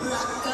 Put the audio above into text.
Black